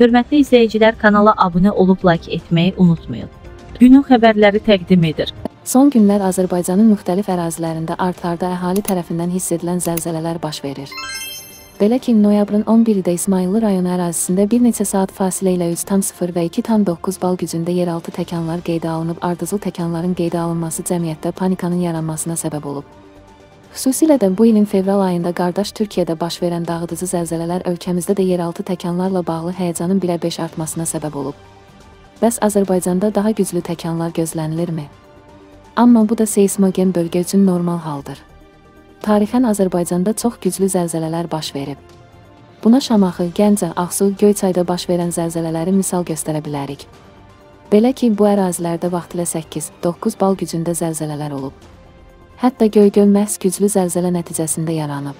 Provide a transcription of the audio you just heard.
Hörmətli izləyicilər kanala abunə olub like etməyi unutmayın. Günün xəbərləri təqdim edir. Son günlər Azərbaycanın müxtəlif ərazilərində art-arda əhali tərəfindən hiss edilən zəlzələlər baş verir. Belə ki, noyabrın 11-də İsmayıllı rayonu ərazisində bir neçə saat fasilə ilə 3,0 və 2,9 bal gücündə yeraltı təkanlar qeydə alınıb, ardıcıl təkanların qeydə alınması cəmiyyətdə panikanın yaranmasına səbəb olub. Xüsusilə də bu ilin fevral ayında qardaş Türkiyədə baş verən dağıdıcı zəlzələlər ölkəmizdə də yeraltı təkanlarla bağlı həyəcanın 1-ə 5 artmasına səbəb olub. Bəs Azərbaycanda daha güclü təkanlar gözlənilirmi? Amma bu da seismogen bölgə üçün normal haldır. Tarixən Azərbaycanda çox güclü zəlzələlər baş verib. Buna Şamaxı, Gəncə, Ağsu, Göyçayda baş verən zəlzələləri misal göstərə bilərik. Belə ki, bu ərazilərdə vaxtilə 8-9 bal gücündə zəlzələlər olub. Hətta Göygöl məhz güclü zəlzələ nəticəsində yaranıb.